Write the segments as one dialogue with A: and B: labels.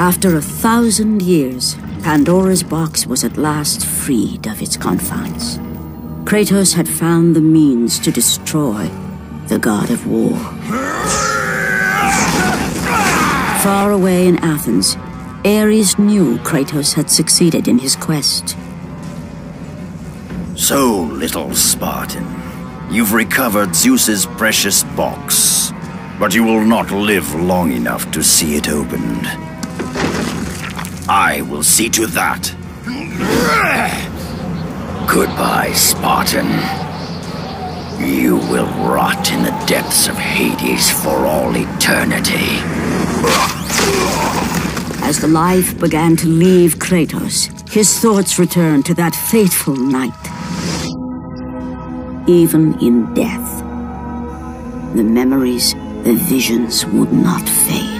A: After a thousand years, Pandora's box was at last freed of its confines. Kratos had found the means to destroy the god of war. Far away in Athens, Ares knew Kratos had succeeded in his quest.
B: So, little Spartan, you've recovered Zeus's precious box, but you will not live long enough to see it opened. I will see to that. Goodbye, Spartan. You will rot in the depths of Hades for all eternity.
A: As the life began to leave Kratos, his thoughts returned to that fateful night. Even in death, the memories, the visions would not fade.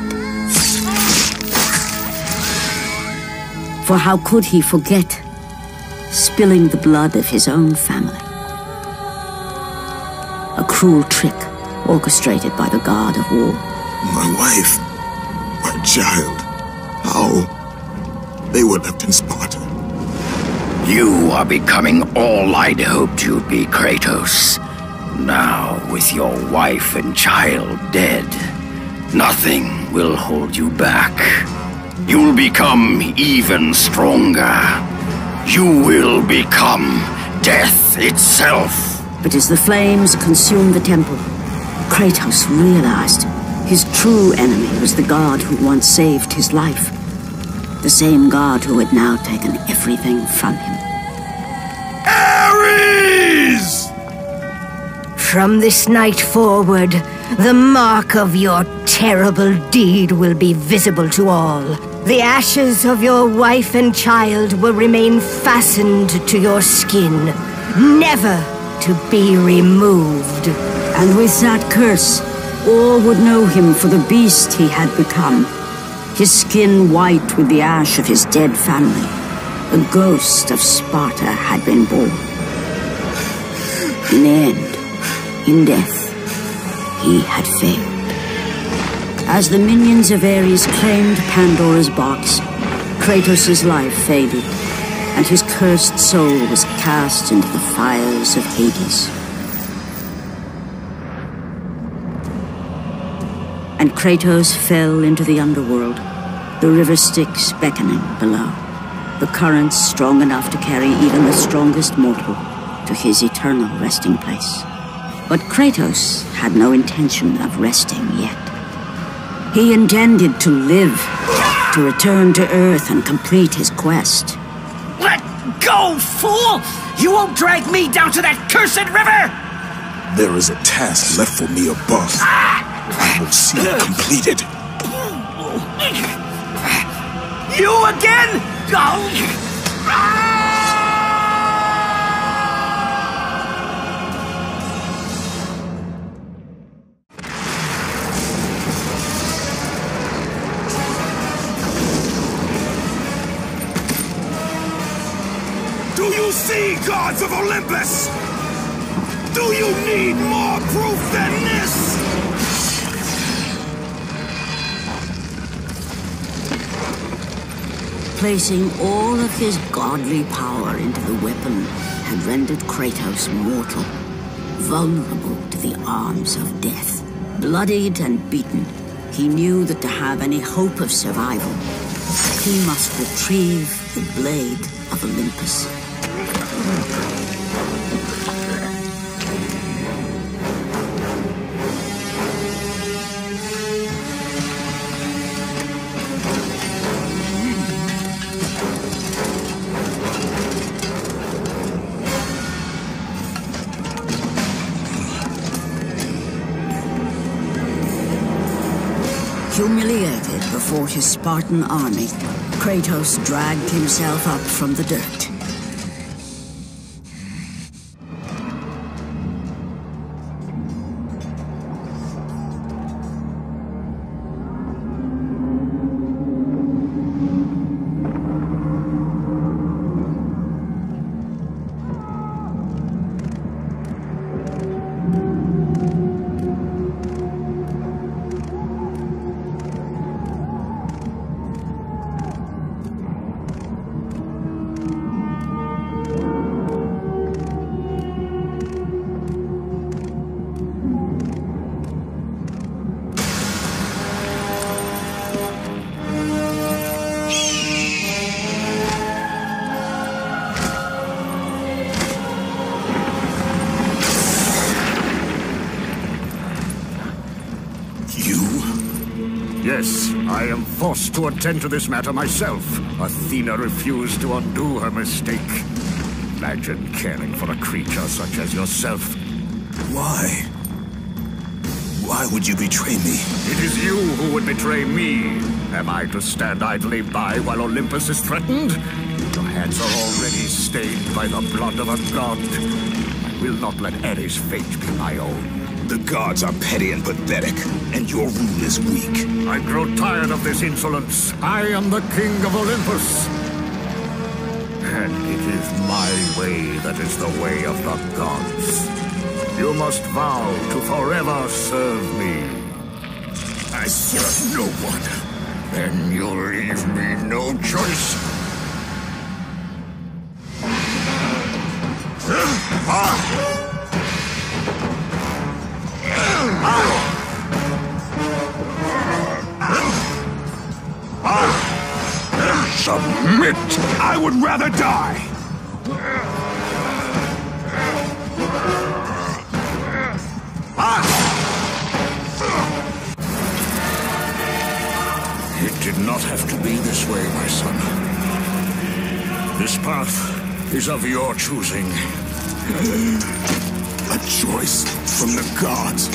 A: For how could he forget spilling the blood of his own family? A cruel trick orchestrated by the god of war.
C: My wife, my child, how they were left in Sparta.
B: You are becoming all I'd hoped you'd be, Kratos. Now, with your wife and child dead, nothing will hold you back. You'll become even stronger. You will become death itself.
A: But as the flames consumed the temple, Kratos realized his true enemy was the god who once saved his life. The same god who had now taken everything from him.
B: Ares!
D: From this night forward, the mark of your terrible deed will be visible to all. The ashes of your wife and child will remain fastened to your skin, never to be removed.
A: And with that curse, all would know him for the beast he had become. His skin white with the ash of his dead family. The ghost of Sparta had been born. In the end, in death, he had failed. As the minions of Ares claimed Pandora's box, Kratos' life faded, and his cursed soul was cast into the fires of Hades. And Kratos fell into the underworld, the river Styx beckoning below, the currents strong enough to carry even the strongest mortal to his eternal resting place. But Kratos had no intention of resting yet. He intended to live, to return to Earth and complete his quest.
E: Let go, fool! You won't drag me down to that cursed river!
C: There is a task left for me above. I will see it completed.
E: You again? Oh.
C: Gods of Olympus? Do you need more proof than this?
A: Placing all of his godly power into the weapon had rendered Kratos mortal, vulnerable to the arms of death. Bloodied and beaten, he knew that to have any hope of survival, he must retrieve the blade of Olympus. His Spartan army, Kratos dragged himself up from the dirt.
C: Am forced to attend to this matter myself. Athena refused to undo her mistake. Imagine caring for a creature such as yourself.
F: Why? Why would you betray me?
C: It is you who would betray me. Am I to stand idly by while Olympus is threatened? Your hands are already stained by the blood of a god. I will not let Ares' fate be my own.
F: The gods are petty and pathetic, and your rule is weak.
C: I grow tired of this insolence. I am the king of Olympus. And it is my way that is the way of the gods. You must vow to forever serve me.
F: I serve no one.
C: Then you'll leave me no choice. Ah!
F: Submit!
C: I would rather die! Ah! It did not have to be this way, my son. This path is of your choosing.
F: A choice from the gods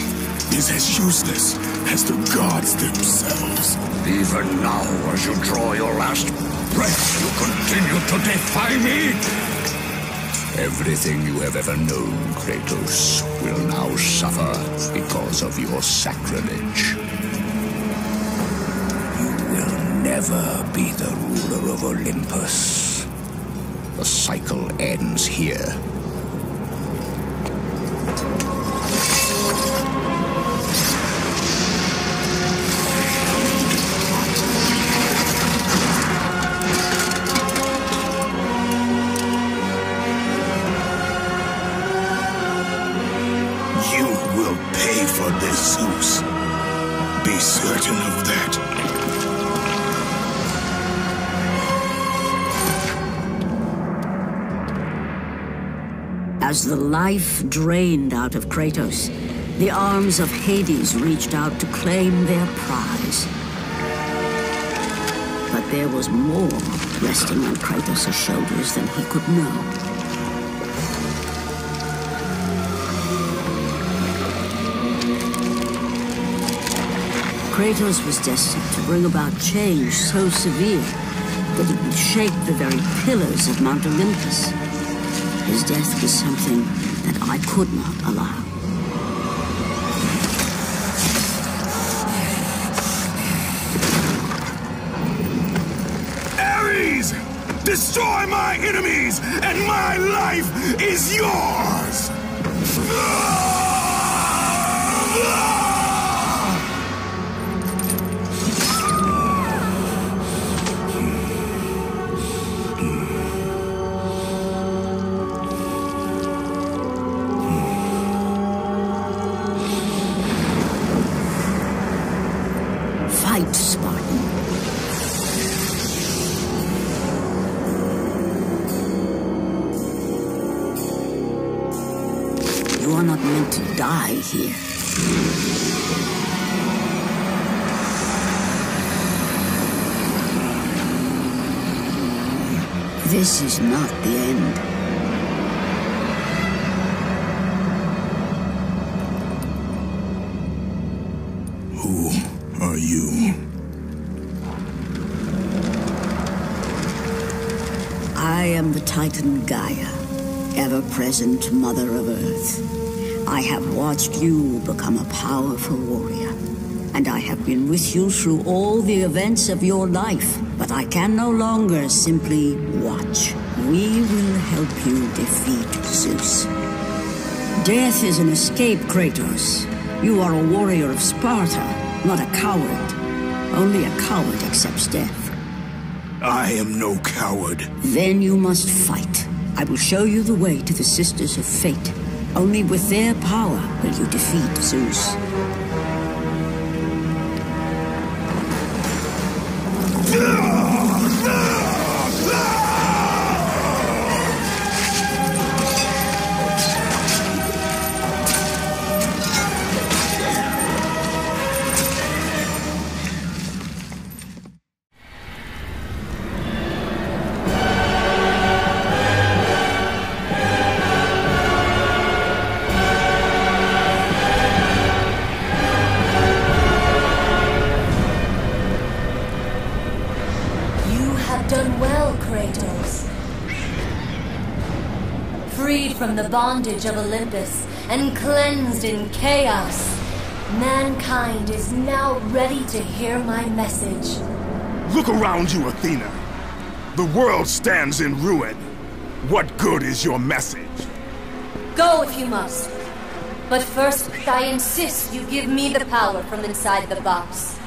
F: is as useless as the gods themselves.
C: Even now, as you draw your last breath, you continue to defy me!
F: Everything you have ever known, Kratos, will now suffer because of your sacrilege. You will never be the ruler of Olympus. The cycle ends here.
A: Life drained out of Kratos, the arms of Hades reached out to claim their prize. But there was more resting on Kratos' shoulders than he could know. Kratos was destined to bring about change so severe that it would shake the very pillars of Mount Olympus. His death was something I could not allow.
C: Ares! Destroy my enemies, and my life is yours!
A: Fight, Spartan. You are not meant to die here. This is not the end. I am the Titan Gaia, ever present Mother of Earth. I have watched you become a powerful warrior, and I have been with you through all the events of your life. But I can no longer simply watch. We will help you defeat Zeus. Death is an escape, Kratos. You are a warrior of Sparta, not a coward. Only a coward accepts death.
F: I am no coward.
A: Then you must fight. I will show you the way to the Sisters of Fate. Only with their power will you defeat Zeus.
G: From the bondage of Olympus and cleansed in chaos, mankind is now ready to hear my message.
H: Look around you, Athena. The world stands in ruin. What good is your message?
G: Go if you must. But first, I insist you give me the power from inside the box.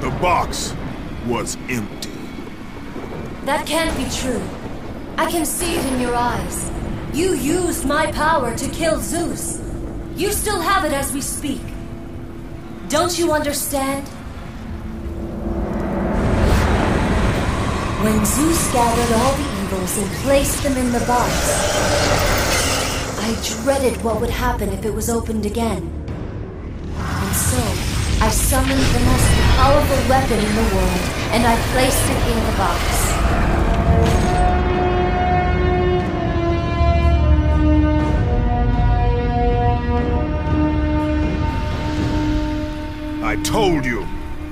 H: The box was empty.
G: That can't be true. I can see it in your eyes. You used my power to kill Zeus. You still have it as we speak. Don't you understand? When Zeus gathered all the evils and placed them in the box, I dreaded what would happen if it was opened again. And so, I summoned the most powerful weapon in the world, and I placed it in the box.
H: I told you,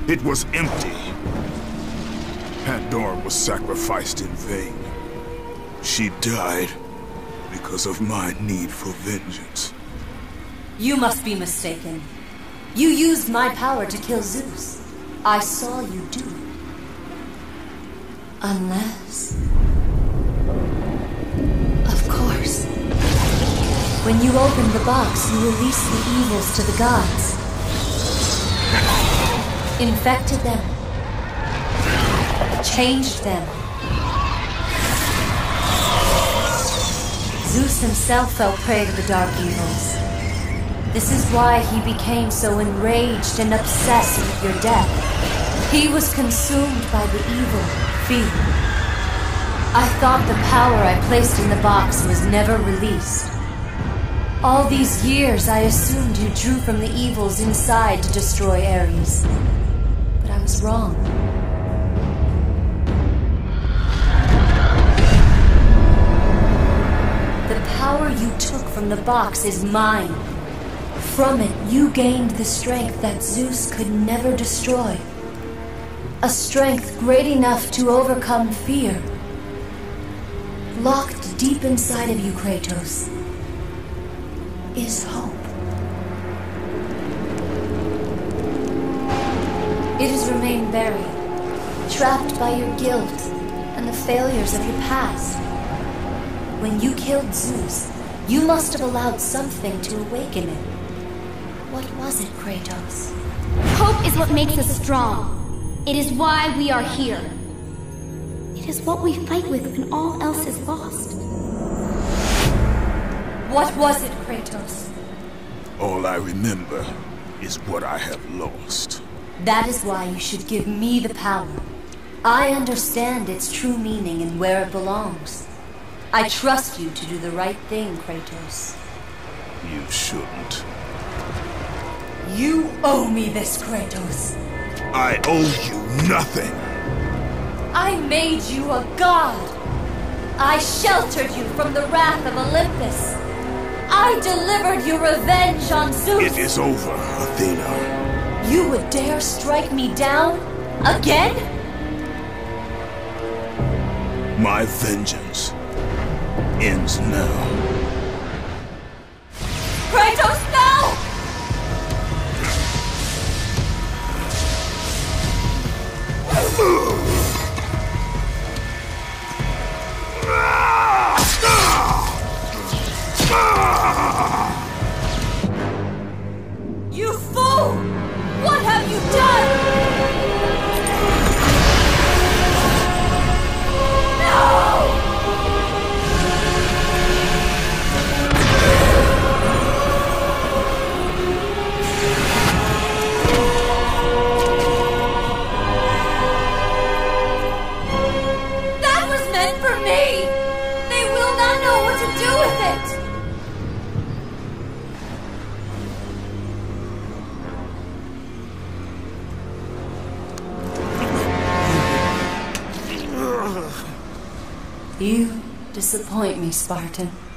H: it was empty. Pandora was sacrificed in vain. She died because of my need for vengeance.
G: You must be mistaken. You used my power to kill Zeus. I saw you do it. Unless. Of course. When you opened the box, you released the evils to the gods. Infected them. Changed them. Zeus himself fell prey to the dark evils. This is why he became so enraged and obsessed with your death. He was consumed by the evil, fear. I thought the power I placed in the box was never released. All these years, I assumed you drew from the evils inside to destroy Ares. Wrong. The power you took from the box is mine. From it, you gained the strength that Zeus could never destroy. A strength great enough to overcome fear. Locked deep inside of you, Kratos, is hope. It has remained buried, trapped by your guilt and the failures of your past. When you killed Zeus, you must have allowed something to awaken it. What was it, Kratos?
I: Hope is what makes us strong. It is why we are here. It is what we fight with when all else is lost.
G: What was it, Kratos?
H: All I remember is what I have lost.
G: That is why you should give me the power. I understand its true meaning and where it belongs. I trust you to do the right thing, Kratos.
H: You shouldn't.
G: You owe me this, Kratos.
H: I owe you nothing.
G: I made you a god. I sheltered you from the wrath of Olympus. I delivered you revenge on Zeus.
H: It is over, Athena.
G: You would dare strike me down? Again?
H: My vengeance ends now.
G: Kratos, no! You for me! They will not know what to do with it! You disappoint me, Spartan.